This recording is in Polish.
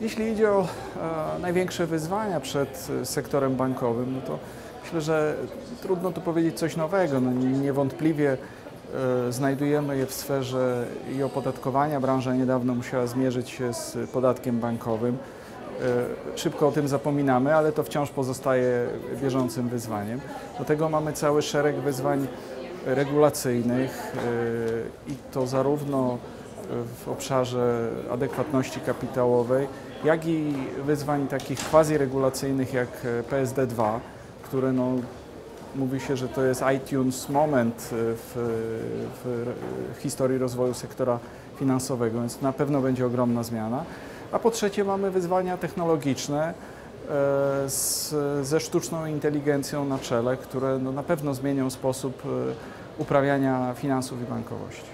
Jeśli idzie o e, największe wyzwania przed e, sektorem bankowym, no to myślę, że trudno tu powiedzieć coś nowego. No, niewątpliwie e, znajdujemy je w sferze i opodatkowania. Branża niedawno musiała zmierzyć się z podatkiem bankowym. E, Szybko o tym zapominamy, ale to wciąż pozostaje bieżącym wyzwaniem. Do tego mamy cały szereg wyzwań regulacyjnych e, i to zarówno w obszarze adekwatności kapitałowej, jak i wyzwań takich quasi-regulacyjnych jak PSD2, które no, mówi się, że to jest iTunes moment w, w historii rozwoju sektora finansowego, więc na pewno będzie ogromna zmiana. A po trzecie mamy wyzwania technologiczne e, z, ze sztuczną inteligencją na czele, które no, na pewno zmienią sposób e, uprawiania finansów i bankowości.